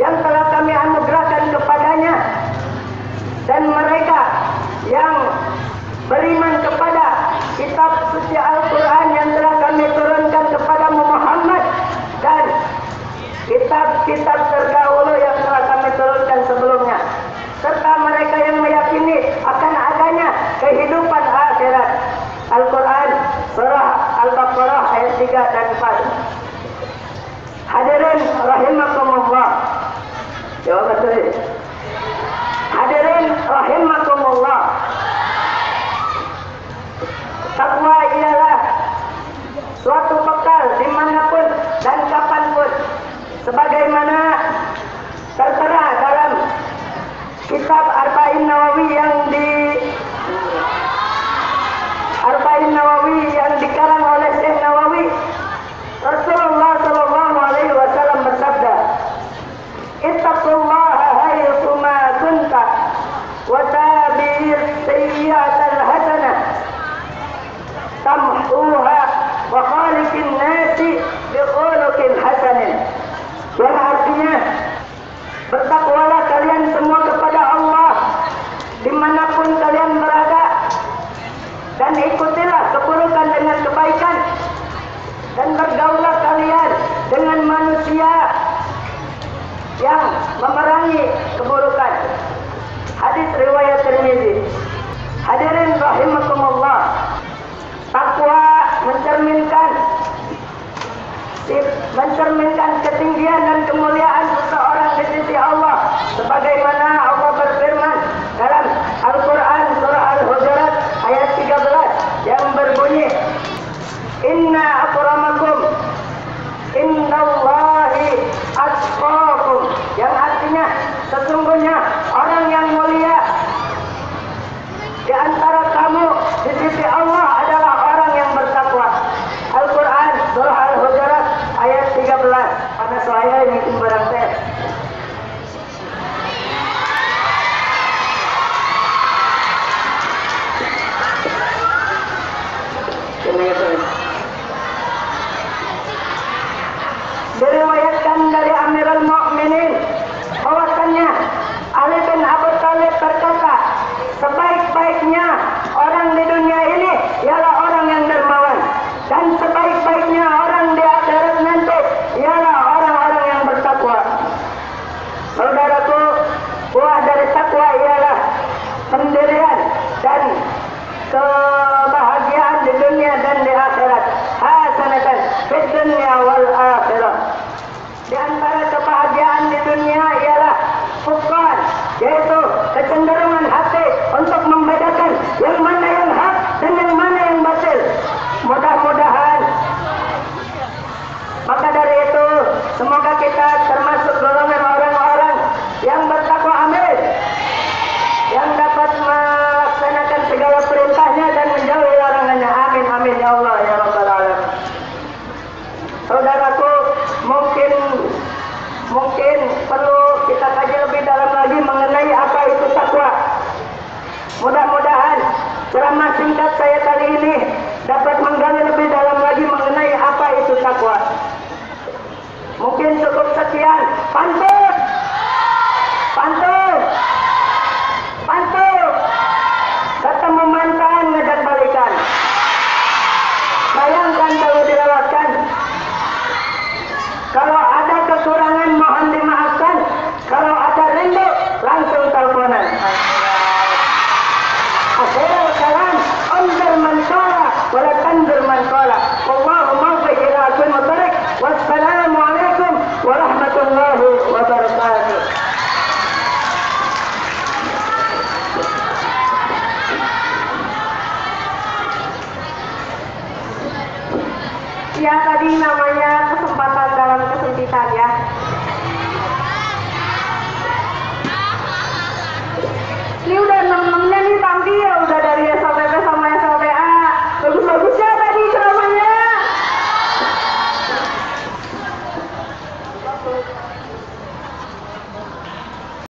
yang telah kami anugerahkan kepadanya dan mereka yang beriman kepada kitab suci Al-Quran yang telah kami turunkan kepada Muhammad dan kitab-kitab terdahulu yang telah kami turunkan sebelumnya. Serta mereka yang meyakini akan adanya kehidupan akhirat. Al-Quran surah Al-Baqarah ayat 3 dan 4 hadirin rahimakum Jawab betul. Hadirin rahimakumullah. Takwa ialah suatu bekal dimanapun dan kapanpun. Sebagaimana tertera dalam kitab Ar di antara kamu di sisi Allah saudaraku mungkin mungkin perlu kita kaji lebih dalam lagi mengenai apa itu takwa. Mudah-mudahan ceramah singkat saya kali ini